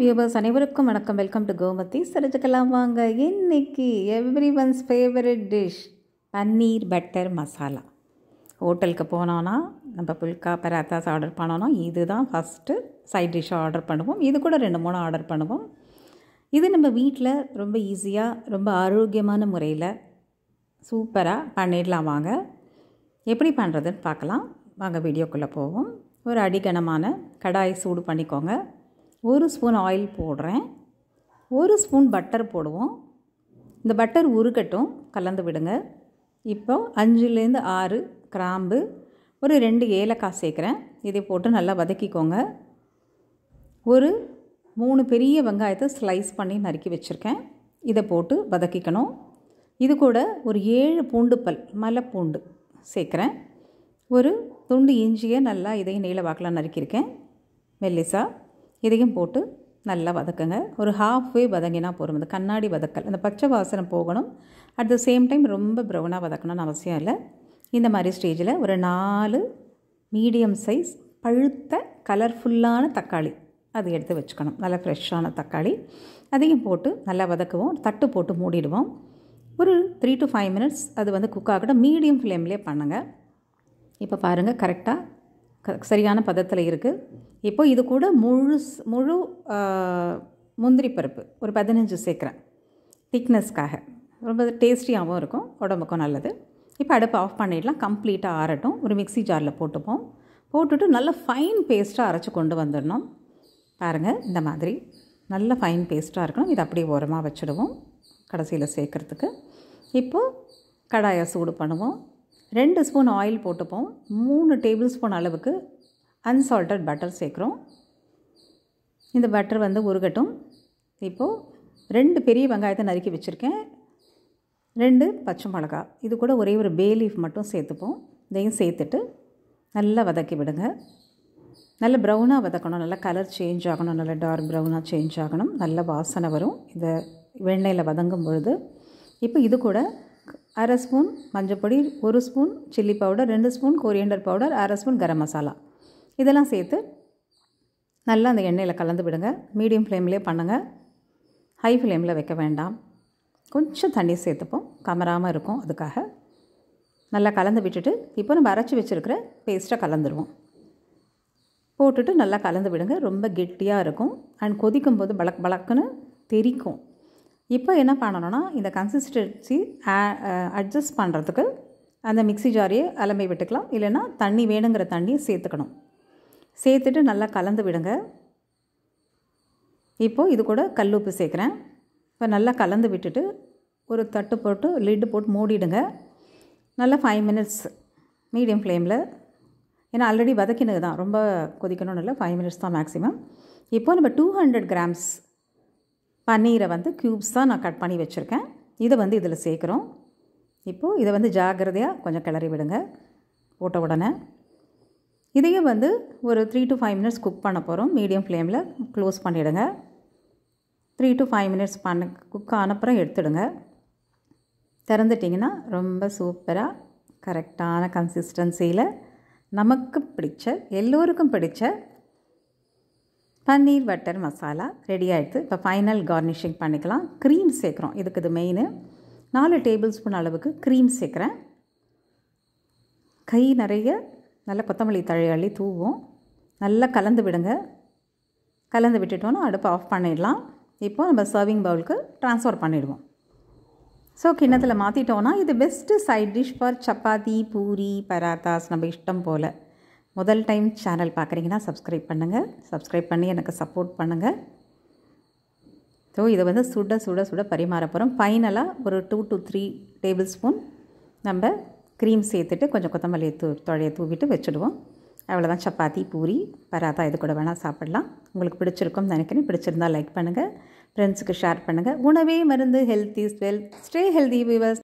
Viewers அனைவருக்கும் வணக்கம். Welcome to Gomathi. தெரிஞ்சுக்கலாம் வாங்க. இன்னைக்கு everyone's favourite dish paneer butter masala. ஹோட்டலுக்கு போனோன்னா நம்ம புல்கா பராத்தாஸ் ஆர்டர் பண்ணோன்னா இதுதான் ஃபஸ்ட்டு சைட் டிஷ்ஷாக ஆர்டர் பண்ணுவோம். இது கூட ரெண்டு மூணு ஆர்டர் பண்ணுவோம். இது நம்ம வீட்டில் ரொம்ப ஈஸியாக ரொம்ப ஆரோக்கியமான முறையில் சூப்பராக பண்ணிடலாம் வாங்க. எப்படி பண்ணுறதுன்னு பார்க்கலாம். வாங்க வீடியோக்குள்ளே போவோம். ஒரு அடிகனமான கடாய் சூடு பண்ணிக்கோங்க. ஒரு ஸ்பூன் ஆயில் போடுறேன். ஒரு ஸ்பூன் பட்டர் போடுவோம். இந்த பட்டர் உருக்கட்டும் கலந்து விடுங்க. இப்போ அஞ்சுலேருந்து ஆறு கிராம்பு ஒரு ரெண்டு ஏலக்காய் சேர்க்குறேன். இதை போட்டு நல்லா வதக்கிக்கோங்க. ஒரு மூணு பெரிய வெங்காயத்தை ஸ்லைஸ் பண்ணி நறுக்கி வச்சுருக்கேன். இதை போட்டு வதக்கிக்கணும். இது கூட ஒரு ஏழு பூண்டு பல் மலை பூண்டு சேர்க்குறேன். ஒரு துண்டு இஞ்சியை நல்லா இதையும் நீள வாக்கில் நறுக்கியிருக்கேன். மெல்லிசா இதையும் போட்டு நல்லா வதக்குங்க. ஒரு ஹாஃப் வே வதங்கினா போதும். அந்த கண்ணாடி வதக்கல் அந்த பச்சை வாசனை போகணும். அட் த சேம் டைம் ரொம்ப ப்ரௌனாக வதக்கணும்னு அவசியம் இல்லை. இந்த மாதிரி ஸ்டேஜில் ஒரு நாலு மீடியம் சைஸ் பழுத்த கலர்ஃபுல்லான தக்காளி அது எடுத்து வச்சுக்கணும். நல்லா ஃப்ரெஷ்ஷான தக்காளி. அதையும் போட்டு நல்லா வதக்குவோம். தட்டு போட்டு மூடிடுவோம். ஒரு த்ரீ டு ஃபைவ் மினிட்ஸ் அது வந்து குக் ஆகட்டும். மீடியம் ஃப்ளேம்லேயே பண்ணுங்கள் இப்போ பாருங்கள் கரெக்டாக க சரியான பதத்தில் இருக்குது இப்போ இது கூட முழு முழு முந்திரி பருப்பு ஒரு பதினஞ்சு சேர்க்குறேன். திக்னஸ்க்காக. ரொம்ப டேஸ்டியாகவும் இருக்கும் உடம்புக்கும் நல்லது. இப்போ அடுப்பு ஆஃப் பண்ணிடலாம் கம்ப்ளீட்டாக ஆறட்டும். ஒரு மிக்சி ஜாரில் போட்டுப்போம். போட்டுட்டு நல்ல ஃபைன் பேஸ்ட்டாக அரைச்சி கொண்டு வந்துடணும். பாருங்கள் இந்த மாதிரி. நல்ல ஃபைன் பேஸ்ட்டாக இருக்கணும். இதை அப்படியே ஓரமாக வச்சுடுவோம் கடைசியில் சேர்க்குறதுக்கு. இப்போது கடாயை சூடு பண்ணுவோம். ரெண்டு ஸ்பூன் ஆயில் போட்டுப்போம். மூணு டேபிள் ஸ்பூன் அளவுக்கு அன்சால்டட் பட்டர் சேர்க்குறோம். இந்த பட்டர் வந்து உருகட்டும். இப்போது ரெண்டு பெரிய வெங்காயத்தை நறுக்கி வச்சுருக்கேன். ரெண்டு பச்சை மிளகா. இது கூட ஒரே ஒரு பே லீஃப் மட்டும் சேர்த்துப்போம். இதையும் சேர்த்துட்டு நல்லா வதக்கி விடுங்க. நல்ல ப்ரௌனாக வதக்கணும். நல்லா கலர் சேஞ்ச் ஆகணும். நல்ல டார்க் ப்ரௌனாக சேஞ்ச் ஆகணும். நல்ல வாசனை வரும். இந்த வெண்ணெயில் வதங்கும் பொழுது. இப்போ இது கூட அரை ஸ்பூன் மஞ்சப்பொடி ஒரு ஸ்பூன் சில்லி பவுடர் ரெண்டு ஸ்பூன் கொரியண்டர் பவுடர் அரை ஸ்பூன் கரம் மசாலா. இதெல்லாம் சேர்த்து நல்லா அந்த எண்ணெயில் கலந்து விடுங்க. மீடியம் ஃப்ளேம்லேயே பண்ணுங்கள் ஹை ஃப்ளேமில் வைக்க வேண்டாம். கொஞ்சம் தண்ணி சேர்த்துப்போம். கமராமல் இருக்கும் அதுக்காக. நல்லா கலந்து விட்டுட்டு இப்போ நம்ம அரைச்சி வச்சுருக்கிற பேஸ்ட்டை கலந்துருவோம். போட்டுட்டு நல்லா கலந்து விடுங்க. ரொம்ப கெட்டியாக இருக்கும். அண்ட் கொதிக்கும் போது பளக் பளக்குன்னு தெரிக்கும். இப்போ என்ன பண்ணணும்னா இந்த கன்சிஸ்டன்சி அட்ஜஸ்ட் பண்ணுறதுக்கு அந்த மிக்சி ஜாரியை அலம்பி விட்டுக்கலாம். இல்லைன்னா தண்ணி வேணுங்கிற தண்ணியை சேர்த்துக்கணும். சேர்த்துட்டு நல்லா கலந்து விடுங்க. இப்போது இது கூட கல் உப்பு சேர்க்குறேன். இப்போ நல்லா கலந்து விட்டுட்டு ஒரு தட்டு போட்டு லிட்டு போட்டு மூடிடுங்க. நல்லா ஃபைவ் மினிட்ஸ் மீடியம் ஃப்ளேமில் ஏன்னா ஆல்ரெடி வதக்கினது தான் ரொம்ப கொதிக்கணும்னு இல்லை. ஃபைவ் மினிட்ஸ் தான் மேக்ஸிமம் இப்போது நம்ம டூ ஹண்ட்ரட் கிராம்ஸ் பன்னீரை வந்து க்யூப்ஸ் தான் நான் கட் பண்ணி வச்சுருக்கேன். இதை வந்து இதில் சேர்க்குறோம். இப்போது இதை வந்து ஜாகிரதையாக கொஞ்சம் கிளறி விடுங்க. போட்ட உடனே. இதையும் வந்து ஒரு three to five minutes cook பண்ண போகிறோம் மீடியம் ஃப்ளேமில் க்ளோஸ் பண்ணிவிடுங்க த்ரீ டு ஃபைவ் மினிட்ஸ் பண்ண குக் ஆனப்புறம் எடுத்துடுங்க. திறந்துட்டிங்கன்னா ரொம்ப சூப்பராக கரெக்டான கன்சிஸ்டன்சியில் நமக்கு பிடிச்ச எல்லோருக்கும் பிடிச்ச பன்னீர் பட்டர் மசாலா ரெடி ஆகிடுது இப்போ ஃபைனல் கார்னிஷிங் பண்ணிக்கலாம். க்ரீம் சேர்க்குறோம். இதுக்கு இது மெயின் நாலு டேபிள் ஸ்பூன் அளவுக்கு க்ரீம் சேர்க்குறேன். கை நிறைய நல்ல கொத்தமல்லி தழை அள்ளி தூவும் நல்லா கலந்து விடுங்க. கலந்து விட்டுட்டோன்னா அடுப்பு ஆஃப் பண்ணிடலாம். இப்போது நம்ம சர்விங் பவுலுக்கு ட்ரான்ஸ்ஃபர் பண்ணிவிடுவோம் ஸோ கிண்ணத்தில் மாற்றிட்டோன்னா இது best side dish for chapati puri parathas நம்ம இஷ்டம் போல். முதல் டைம் சேனல் பார்க்குறீங்கன்னா சப்ஸ்கிரைப் பண்ணுங்கள் சப்ஸ்கிரைப் பண்ணி எனக்கு சப்போர்ட் பண்ணுங்கள் ஸோ இதை வந்து சுட சுட சுட பரிமாற போகிறோம் ஃபைனலாக ஒரு two to three tablespoon நம்ம க்ரீம் சேர்த்துட்டு கொஞ்சம் கொத்தமல்லி தூ தொழையை தூவிட்டு வச்சுடுவோம். அவ்வளோதான் சப்பாத்தி பூரி பராத்தா இது கூட வேணால் சாப்பிட்லாம். உங்களுக்கு பிடிச்சிருக்கும்னு நினைக்கிறேன். பிடிச்சிருந்தால் லைக் பண்ணுங்கள் ஃப்ரெண்ட்ஸுக்கு ஷேர் பண்ணுங்கள் உணவே மருந்து health is wealth stay healthy viewers